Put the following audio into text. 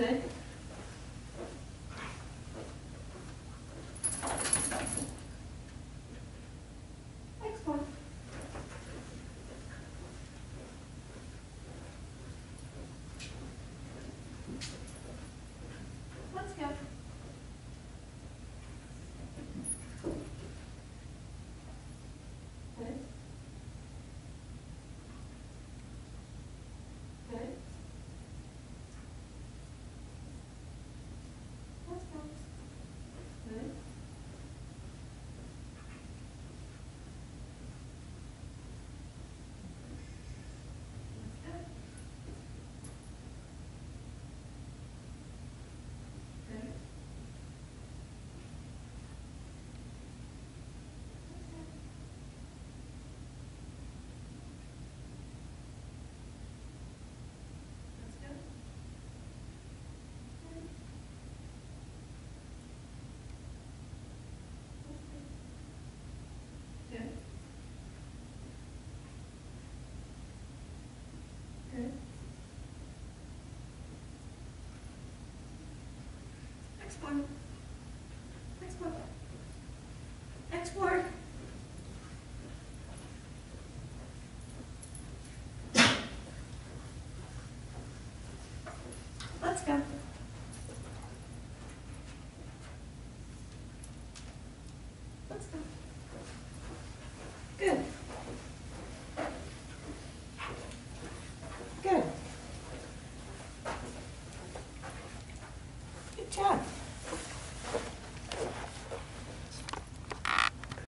good. Thank you. Export. Export. Let's go. Let's go. Good. Good job.